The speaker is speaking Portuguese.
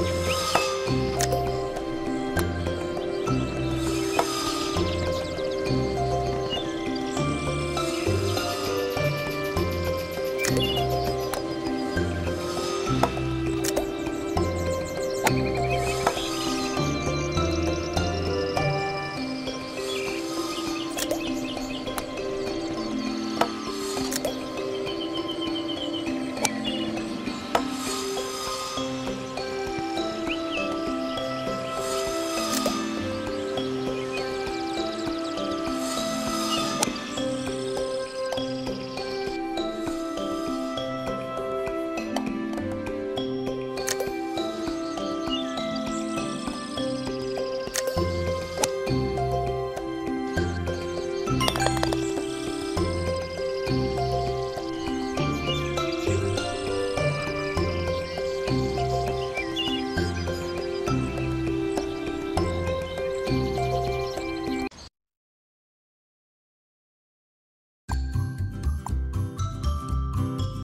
Música